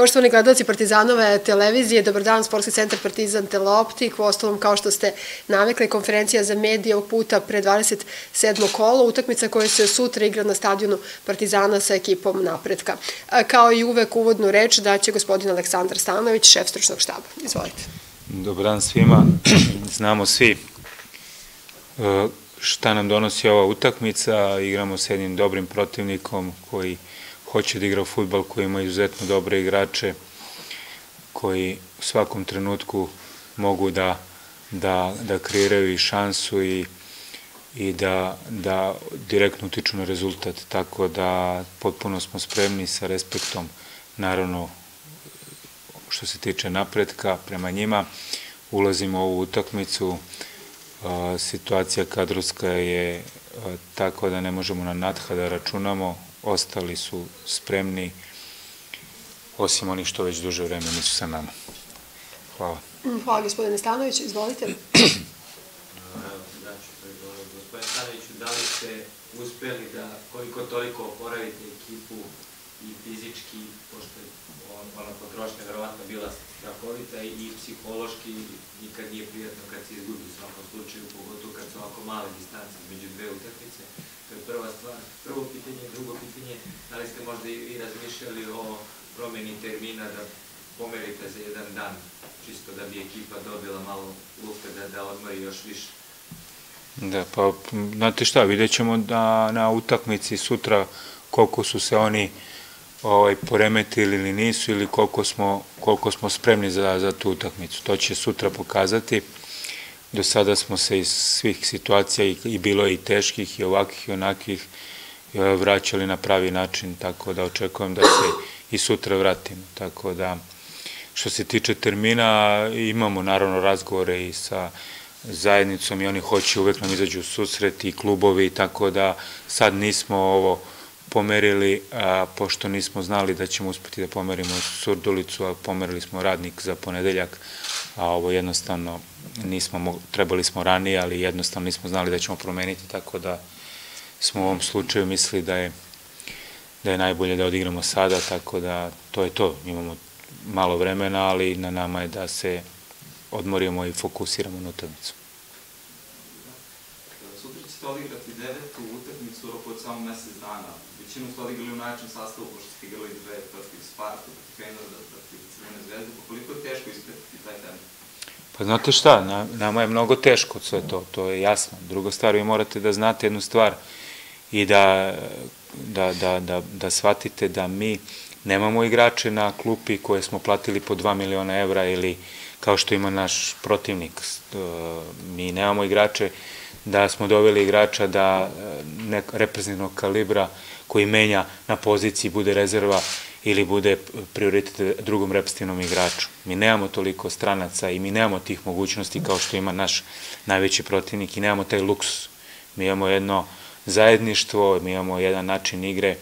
Poštovani gledalci Partizanove televizije, dobar dan, Sportski centar Partizan Teleoptik, u ostalom kao što ste navikli, konferencija za medije ovog puta pre 27. kolo, utakmica koja se sutra igra na stadionu Partizana sa ekipom napretka. Kao i uvek uvodnu reč da će gospodin Aleksandar Stanović, šef stručnog štaba. Izvolite. Dobar dan svima. Znamo svi e, šta nam donosi ova utakmica. Igramo s jednim dobrim protivnikom koji hoće da igra futbal, koji ima izuzetno dobre igrače, koji u svakom trenutku mogu da, da, da kreiraju i šansu i, i da, da direktno utiču na rezultat. Tako da potpuno smo spremni sa respektom, naravno, što se tiče napretka prema njima. Ulazimo u ovu utakmicu, situacija kadrovska je tako da ne možemo na nadha da računamo, ostali su spremni, osim oni što već duže vreme nisu sa nama. Hvala. Hvala gospodine Stanović, izvolite. Gospodine Stanoviću, da li ste uspeli da koliko toliko oporavite ekipu i fizički, pošto je ona potrošnja verovatno bila strahovita i psihološki nikad nije prijatno kad se izgubi u svakom slučaju, pogotovo kad su ovako male distance među dve utakmice. To je prva stvar. Prvo pitanje, drugo pitanje, da li ste možda i vi razmišljali o promeni termina da pomerite za jedan dan, čisto da bi ekipa dobila malo lufta da, da odmori još više? Da, pa, znate šta, vidjet ćemo da na utakmici sutra koliko su se oni ovaj, poremetili ili nisu ili koliko smo, koliko smo spremni za, za tu utakmicu. To će sutra pokazati. Do sada smo se iz svih situacija i, i bilo i teških i ovakvih i onakvih e, vraćali na pravi način, tako da očekujem da se i sutra vratimo. Tako da, što se tiče termina, imamo naravno razgovore i sa zajednicom i oni hoće uvek nam izađu u susret i klubovi, tako da sad nismo ovo pomerili, a, pošto nismo znali da ćemo uspeti da pomerimo surdulicu, a pomerili smo radnik za ponedeljak, a ovo jednostavno nismo, trebali smo ranije, ali jednostavno nismo znali da ćemo promeniti, tako da smo u ovom slučaju mislili da je da je najbolje da odigramo sada, tako da to je to. Imamo malo vremena, ali na nama je da se odmorimo i fokusiramo na utakmicu. Sutra ćete odigrati devetu samo mesec dana većinu ste odigrali u najjačem sastavu, pošto ste igrali dve protiv Sparta, protiv Feynora, protiv Crvene zvezde, pa koliko je teško ispratiti taj teren? Pa znate šta, na, nama je mnogo teško sve to, to je jasno. Druga stvar, vi morate da znate jednu stvar i da, da, da, da, da shvatite da mi nemamo igrače na klupi koje smo platili po 2 miliona evra ili kao što ima naš protivnik. Mi nemamo igrače da smo doveli igrača da nek, reprezentativnog kalibra koji menja na poziciji, bude rezerva ili bude prioritet drugom reprezentativnom igraču. Mi nemamo toliko stranaca i mi nemamo tih mogućnosti kao što ima naš najveći protivnik i nemamo taj luksus. Mi imamo jedno zajedništvo, mi imamo jedan način igre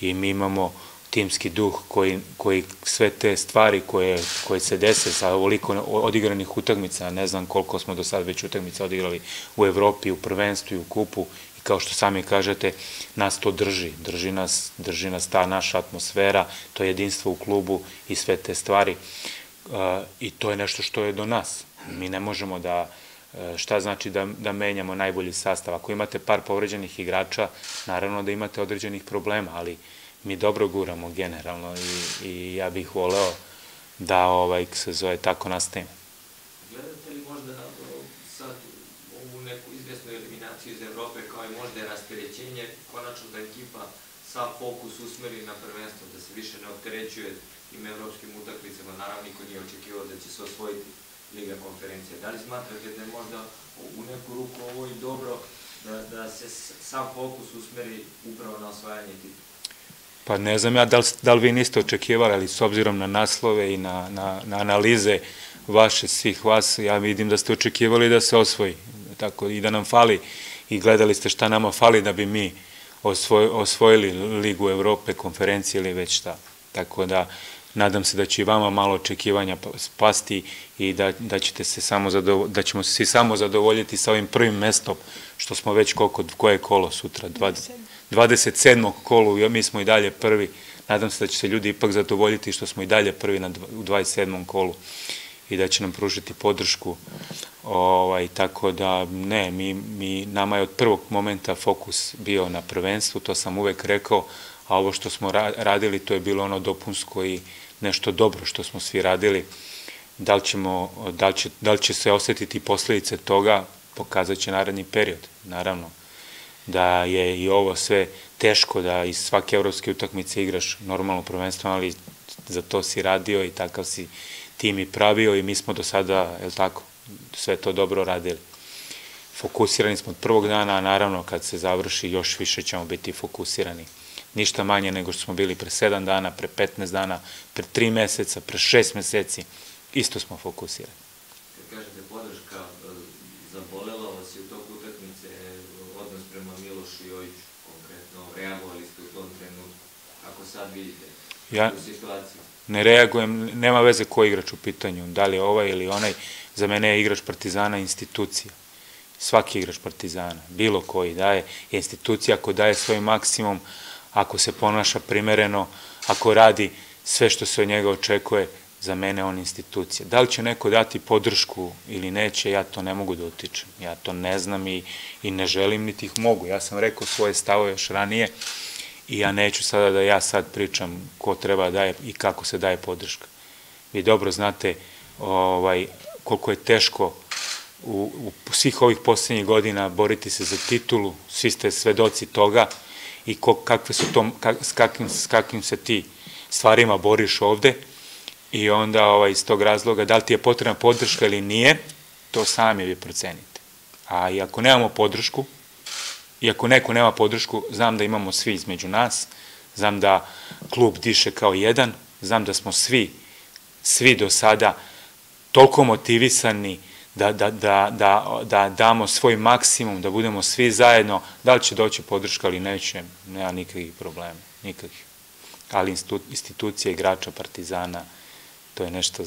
i mi imamo timski duh koji, koji sve te stvari koje, koje se dese sa ovoliko odigranih utakmica, ne znam koliko smo do sad već utakmica odigrali u Evropi, u prvenstvu i u kupu, kao što sami kažete, nas to drži, drži nas, drži nas ta naša atmosfera, to jedinstvo u klubu i sve te stvari. I to je nešto što je do nas. Mi ne možemo da, uh, šta znači da, da menjamo najbolji sastav. Ako imate par povređenih igrača, naravno da imate određenih problema, ali mi dobro guramo generalno i, i ja bih voleo da ovaj, se zove tako nastavimo. Gledate li možda sad ovu neku izvesnu eliminaciju iz Evrope kao i možda je rasterećenje, konačno da ekipa sav fokus usmeri na prvenstvo, da se više ne opterećuje tim evropskim utakmicama, naravno niko nije očekivao da će se osvojiti Liga konferencija. Da li smatrate da je možda u neku ruku ovo i dobro da, da se sam fokus usmeri upravo na osvajanje titula? Pa ne znam ja da li, da li vi niste očekivali, ali s obzirom na naslove i na, na, na analize vaše, svih vas, ja vidim da ste očekivali da se osvoji. Tako i da nam fali i gledali ste šta nama fali da bi mi osvoj, osvojili Ligu Evrope, konferencije ili već šta. Tako da nadam se da će i vama malo očekivanja pa, spasti i da, da, ćete se samo da ćemo se samo zadovoljiti sa ovim prvim mestom, što smo već koliko, koje kolo sutra, 20, 27. kolu, mi smo i dalje prvi, nadam se da će se ljudi ipak zadovoljiti što smo i dalje prvi na, u 27. kolu i da će nam pružiti podršku. Ovaj, tako da ne, mi, mi, nama je od prvog momenta fokus bio na prvenstvu, to sam uvek rekao, a ovo što smo radili to je bilo ono dopunsko i nešto dobro što smo svi radili. Da li, da će, da li će se osetiti posledice toga, pokazat će naredni period, naravno. Da je i ovo sve teško, da iz svake evropske utakmice igraš normalno prvenstvo, ali za to si radio i takav si tim i pravio i mi smo do sada, je li tako, sve to dobro radili. Fokusirani smo od prvog dana, a naravno kad se završi još više ćemo biti fokusirani. Ništa manje nego što smo bili pre 7 dana, pre 15 dana, pre 3 meseca, pre 6 meseci, isto smo fokusirani. Kad kažete podrška, zabolela vas je u toku utakmice odnos prema Milošu Jojiću, konkretno, reagovali ste u tom trenutku. Kako sad vidite ja? Ne reagujem, nema veze ko igrač u pitanju, da li je ovaj ili onaj, za mene je igrač Partizana institucija. Svaki igrač Partizana, bilo koji daje, je institucija ako daje svoj maksimum, ako se ponaša primereno, ako radi sve što se od njega očekuje, za mene on institucija. Da li će neko dati podršku ili neće, ja to ne mogu da utičem. Ja to ne znam i, i ne želim, niti ih mogu. Ja sam rekao svoje stavove još ranije i ja neću sada da ja sad pričam ko treba da daje i kako se daje podrška. Vi dobro znate ovaj, koliko je teško u, u svih ovih poslednjih godina boriti se za titulu, svi ste svedoci toga i ko, kakve su to, kak, s, kakvim, s kakvim se ti stvarima boriš ovde i onda ovaj, iz tog razloga da li ti je potrebna podrška ili nije, to sami vi procenite. A i ako nemamo podršku, i ako neko nema podršku, znam da imamo svi između nas, znam da klub diše kao jedan, znam da smo svi, svi do sada toliko motivisani da, da, da, da, da damo svoj maksimum, da budemo svi zajedno, da li će doći podrška ili neće, nema nikakvih problema, nikakvih. Ali institucija igrača Partizana, to je nešto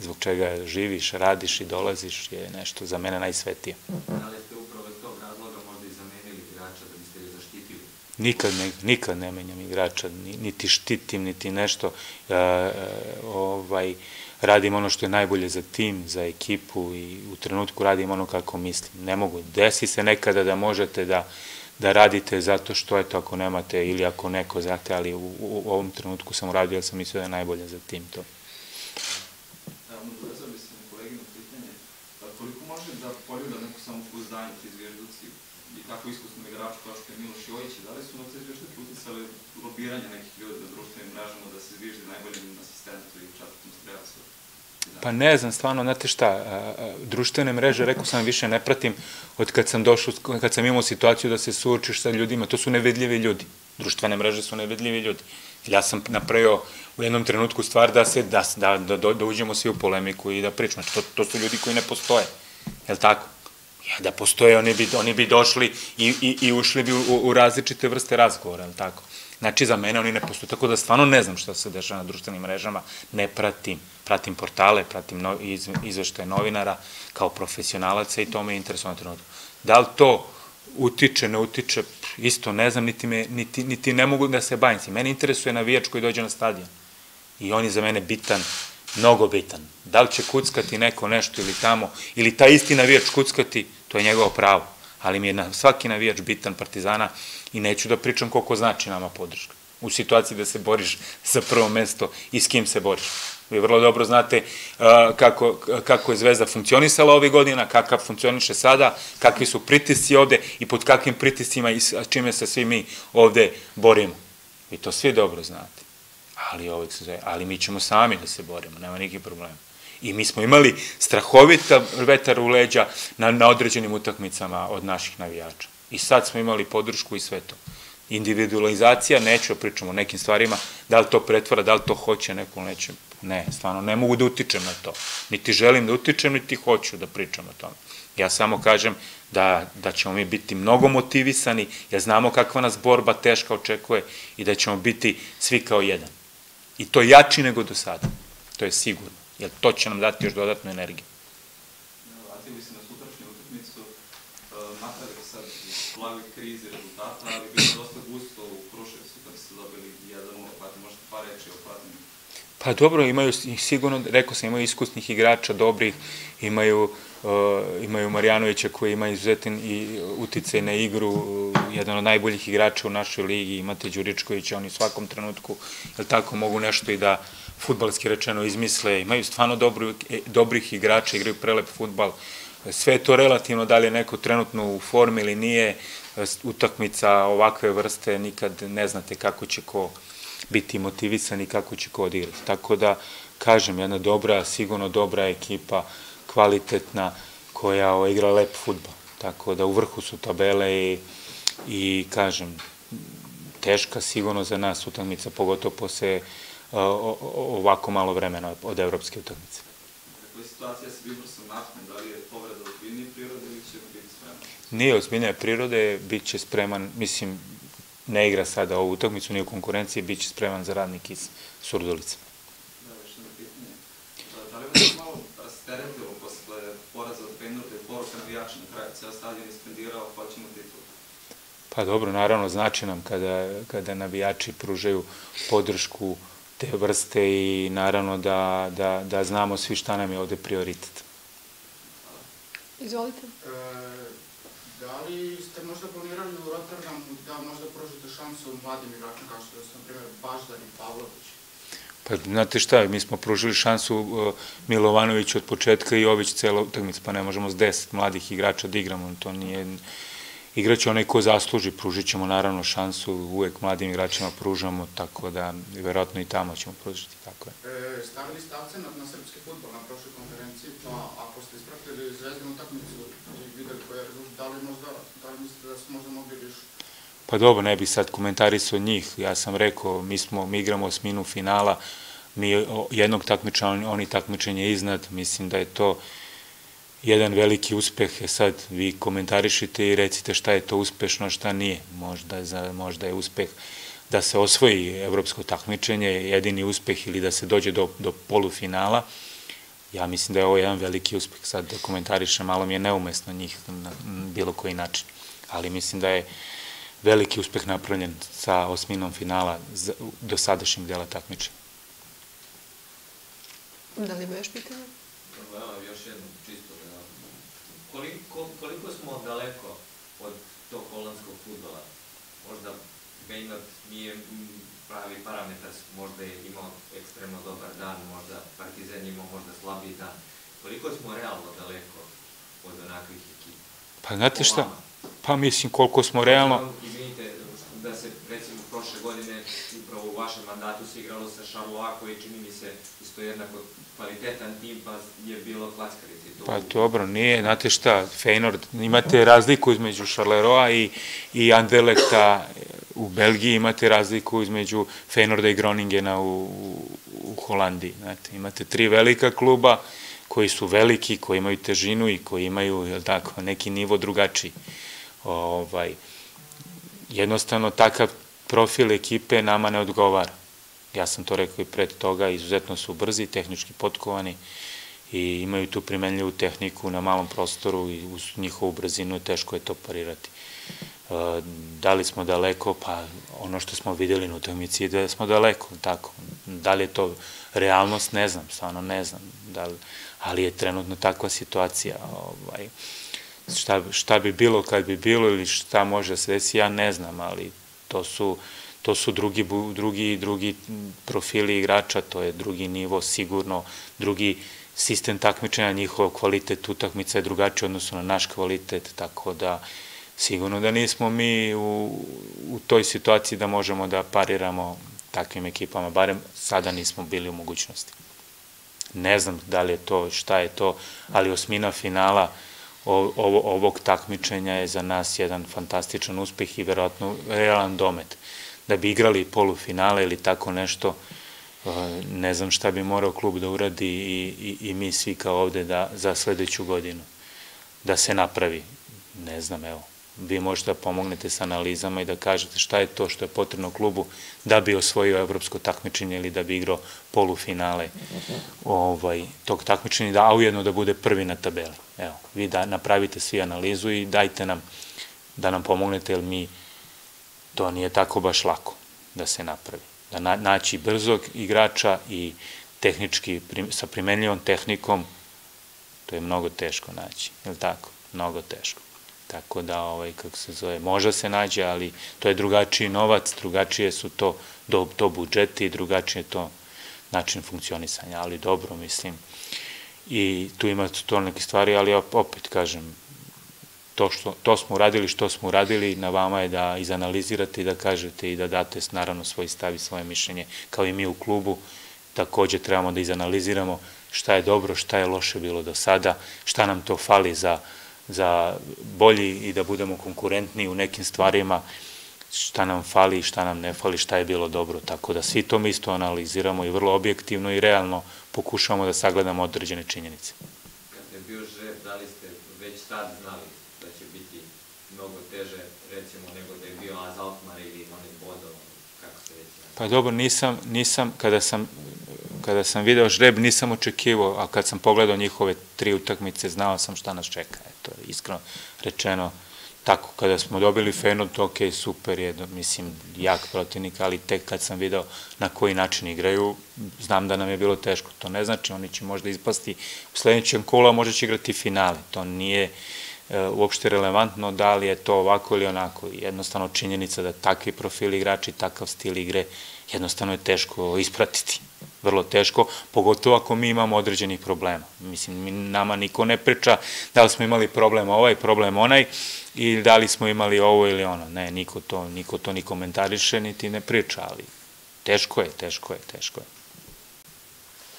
zbog čega živiš, radiš i dolaziš, je nešto za mene najsvetije. Da li ste upravo iz tog razloga možda i zamenili igrača da biste ga zaštitili? Nikad ne, nikad ne menjam igrača, niti štitim, niti nešto. E, e, ovaj, radim ono što je najbolje za tim, za ekipu i u trenutku radim ono kako mislim. Ne mogu. Desi se nekada da možete da da radite zato što eto ako nemate ili ako neko zate, ali u, u, ovom trenutku sam uradio, ja sam mislio da je najbolje za tim to. može da poljuda neku samopouzdanje ti zvižduci i tako iskusnom igraču kao što je Miloš Jojić, da li su na te zvižduci uticali lobiranje nekih ljudi na društvenim mrežama da se zviždi najboljim asistentu i četvrtom strelcu? Pa ne znam, stvarno, znate šta, društvene mreže, rekao sam, više ne pratim od kad sam došao, kad sam imao situaciju da se suočiš sa ljudima, to su nevedljivi ljudi. Društvene mreže su nevedljivi ljudi. Ja sam napravio u jednom trenutku stvar da se da, da, da, da uđemo svi u polemiku i da pričamo. To, to su ljudi koji ne postoje. Je li tako? Da postoje, oni bi, oni bi došli i, i, i ušli bi u, u različite vrste razgovora, je li tako? Znači, za mene oni ne postoje, tako da stvarno ne znam šta se dešava na društvenim mrežama, ne pratim, pratim portale, pratim no, iz, izveštaje novinara kao profesionalaca i to me interesuje na trenutku. Da li to utiče, ne utiče, isto ne znam, niti, me, niti, niti ne mogu da se bavim. Mene interesuje navijač koji dođe na stadion. I on je za mene bitan mnogo bitan. Da li će kuckati neko nešto ili tamo, ili ta isti navijač kuckati, to je njegovo pravo. Ali mi je na svaki navijač bitan Partizana i neću da pričam koliko znači nama podrška. U situaciji da se boriš za prvo mesto i s kim se boriš. Vi vrlo dobro znate uh, kako, kako je Zvezda funkcionisala ovih godina, kakav funkcioniše sada, kakvi su pritisci ovde i pod kakvim pritiscima i čime se svi mi ovde borimo. Vi to svi dobro znate ali, ovaj, ali mi ćemo sami da se borimo, nema nikakvih problema. I mi smo imali strahovita vetar u leđa na, na određenim utakmicama od naših navijača. I sad smo imali podršku i sve to. Individualizacija, neću da pričam o nekim stvarima, da li to pretvara, da li to hoće neko, neće. Ne, stvarno, ne mogu da utičem na to. Niti želim da utičem, niti hoću da pričam o tome. Ja samo kažem da, da ćemo mi biti mnogo motivisani, ja znamo kakva nas borba teška očekuje i da ćemo biti svi kao jedan. I to jači nego do sada. To je sigurno. Jer to će nam dati još dodatnu energiju. Vratili se na sutrašnju utakmicu, makar da sad u plavoj krizi rezultata, ali bilo dosta gusto u Kruševcu kad ste dobili 1-0, pa ti možete reči o Fazinu? Pa dobro, imaju sigurno, rekao sam, imaju iskusnih igrača, dobrih, imaju uh, imaju Marjanovića koji ima izuzetan i uticaj na igru, jedan od najboljih igrača u našoj ligi, imate Đuričkovića, oni u svakom trenutku, jel tako, mogu nešto i da futbalski rečeno izmisle, imaju stvarno dobru, e, dobrih igrača, igraju prelep futbal, sve je to relativno, da li je neko trenutno u formi ili nije, utakmica ovakve vrste, nikad ne znate kako će ko biti motivisan i kako će ko odigrati. Tako da, kažem, jedna dobra, sigurno dobra ekipa, kvalitetna, koja o, igra lep futbol. Tako da u vrhu su tabele i, i kažem, teška sigurno za nas utakmica, pogotovo posle ovako malo vremena od evropske utakmice. Kakva je situacija sa Vibrosom Naftne? Da li je povreda ozbiljnije prirode ili će biti spreman? Nije ozbiljnije prirode, bit će spreman, mislim, ne igra sada ovu utakmicu, nije u konkurenciji, bit će spreman za radnik iz Surdulice. Da, još jedno pitanje. Da li vas malo rasteretilo posle poraza od Penurde i poruka navijača na kraju, ceo stadion ispendirao, hoćemo titul? Pa dobro, naravno, znači nam kada, kada navijači pružaju podršku te vrste i naravno da, da, da znamo svi šta nam je ovde prioritet. Izvolite. E, da li ste možda planirali u Rotterdamu da možda pružite šansu mladim igračima kao što su, na primjer, Baždan i Pavlović? Pa, znate šta, mi smo pružili šansu uh, Milovanoviću od početka i Ović celo utakmicu, pa ne možemo s deset mladih igrača da igramo, to nije igraće onaj ko zasluži, pružit ćemo naravno šansu, uvek mladim igračima pružamo, tako da verovatno i tamo ćemo pružiti, tako je. E, stavili ste akcenat na srpski futbol na prošloj konferenciji, pa ako ste ispratili zvezdinu utakmicu i videli koje je rezultat, da li možda, da li mislite da su možda mogli više? Pa dobro, ne bih sad komentarisao njih, ja sam rekao, mi smo, mi igramo osminu finala, mi jednog takmičanja, oni takmičenje iznad, mislim da je to jedan veliki uspeh, je sad vi komentarišite i recite šta je to uspešno, šta nije. Možda, za, možda je uspeh da se osvoji evropsko takmičenje, jedini uspeh ili da se dođe do, do polufinala. Ja mislim da je ovo jedan veliki uspeh. Sad da komentarišem, malo mi je neumesno njih na bilo koji način. Ali mislim da je veliki uspeh napravljen sa osminom finala do sadašnjeg dela takmičenja. Da li ima još pitanja? Evo, još jedno čisto koliko, koliko smo daleko od tog holandskog futbola? Možda Maynard nije pravi parametar, možda je imao ekstremno dobar dan, možda Partizan imao možda slabiji dan. Koliko smo realno daleko od onakvih ekipa? Pa znate šta? Pa mislim koliko smo realno... Izvinite, da se recimo prošle godine upravo u vašem mandatu se igralo sa Charleroi koji čini mi se isto jednako kvalitetan tim pa je bilo klackarice. Pa dobro, nije, znate šta, Feynord, imate razliku između Charleroi i, i Anderlekta u Belgiji, imate razliku između Feynorda i Groningena u, u Holandiji, znate, imate tri velika kluba koji su veliki, koji imaju težinu i koji imaju, tako, neki nivo drugačiji. Ovaj, jednostavno, takav profil ekipe nama ne odgovara. Ja sam to rekao i pred toga, izuzetno su brzi, tehnički potkovani i imaju tu primenljivu tehniku na malom prostoru i uz njihovu brzinu teško je to parirati. E, da li smo daleko? Pa ono što smo videli na utakmici da smo daleko, tako. Da li je to realnost? Ne znam, stvarno ne znam. Da li, ali je trenutno takva situacija. Ovaj, šta, šta bi bilo kad bi bilo ili šta može se desi, ja ne znam, ali to su, to su drugi, drugi, drugi profili igrača, to je drugi nivo sigurno, drugi sistem takmičenja, njihov kvalitet utakmica je drugačiji odnosno na naš kvalitet, tako da sigurno da nismo mi u, u toj situaciji da možemo da pariramo takvim ekipama, barem sada nismo bili u mogućnosti. Ne znam da li je to, šta je to, ali osmina finala ovo, ovog takmičenja je za nas jedan fantastičan uspeh i verovatno realan domet. Da bi igrali polufinale ili tako nešto, ne znam šta bi morao klub da uradi i, i, i mi svi kao ovde da, za sledeću godinu da se napravi. Ne znam, evo, vi možete da pomognete sa analizama i da kažete šta je to što je potrebno klubu da bi osvojio evropsko takmičenje ili da bi igrao polufinale ovaj, tog takmičenja, da, a ujedno da bude prvi na tabeli. Evo, vi da napravite svi analizu i dajte nam da nam pomognete, jer mi to nije tako baš lako da se napravi. da na, naći brzog igrača i tehnički, sa primenljivom tehnikom, to je mnogo teško naći, je li tako? Mnogo teško. Tako da, ovaj, kako se zove, može se nađe, ali to je drugačiji novac, drugačije su to, do, to budžeti, drugačije to način funkcionisanja, ali dobro, mislim. I tu ima to neke stvari, ali opet kažem, to, što, to smo uradili, što smo uradili, na vama je da izanalizirate i da kažete i da date naravno svoj stav i svoje mišljenje, kao i mi u klubu, takođe trebamo da izanaliziramo šta je dobro, šta je loše bilo do sada, šta nam to fali za, za bolji i da budemo konkurentni u nekim stvarima, šta nam fali šta nam ne fali, šta je bilo dobro, tako da svi to mi isto analiziramo i vrlo objektivno i realno pokušavamo da sagledamo određene činjenice. Kad je bio žreb, da li ste već tad znali da će biti mnogo teže, recimo, nego da je bio Az Alkmaar ili onaj Bodov, kako se već Pa dobro, nisam, nisam, kada sam kada sam video žreb nisam očekivao, a kad sam pogledao njihove tri utakmice znao sam šta nas čeka. Eto, iskreno rečeno, tako, kada smo dobili Feyenoord, ok, super je, mislim, jak protivnik, ali tek kad sam video na koji način igraju, znam da nam je bilo teško. To ne znači, oni će možda ispasti u sledećem kola, možda će igrati finale. To nije e, uopšte relevantno da li je to ovako ili onako. Jednostavno činjenica da takvi profili igrači, takav stil igre, jednostavno je teško ispratiti vrlo teško, pogotovo ako mi imamo određenih problema. Mislim, nama niko ne priča da li smo imali problem ovaj, problem onaj, i da li smo imali ovo ili ono. Ne, niko to, niko to ni komentariše, niti ne priča, ali teško je, teško je, teško je.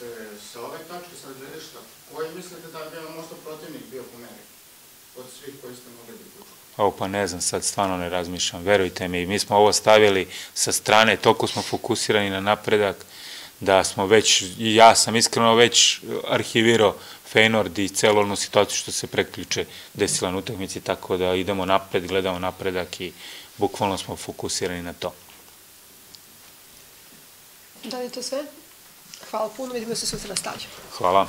E, sa ove tačke sa gledišta, koji mislite da bi možda protivnik bio po meri? Od svih koji ste mogli da kuču? Ovo pa ne znam, sad stvarno ne razmišljam, verujte mi, mi smo ovo stavili sa strane, toliko smo fokusirani na napredak, da smo već, ja sam iskreno već arhivirao Feynord i celu onu situaciju što se preključe desila na utakmici, tako da idemo napred, gledamo napredak i bukvalno smo fokusirani na to. Da li je to sve? Hvala puno, vidimo se sutra na stadionu. Hvala.